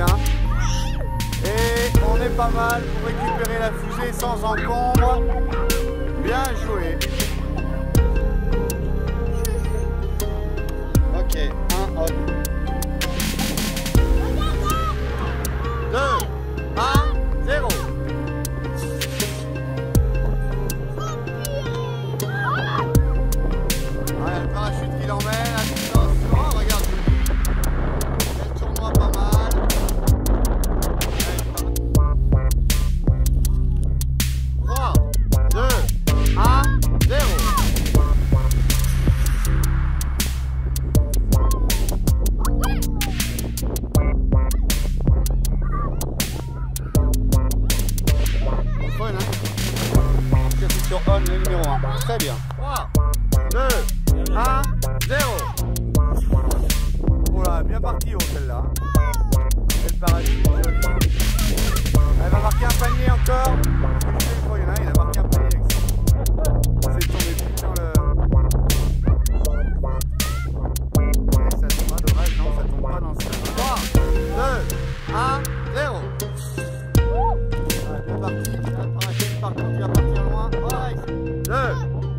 Et on est pas mal pour récupérer la fusée sans encombre. Très bien. 3, 2, 1, 0. Voilà, bien parti oh, celle-là. Elle Elle va marquer un panier encore.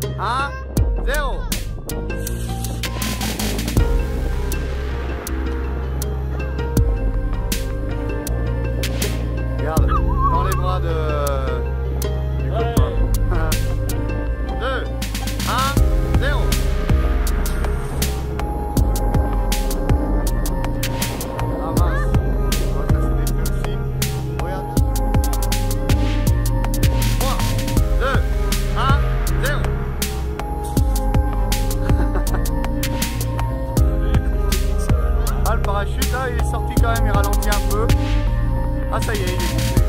Hein? à 0. Regarde, dans les bras de... açaiei.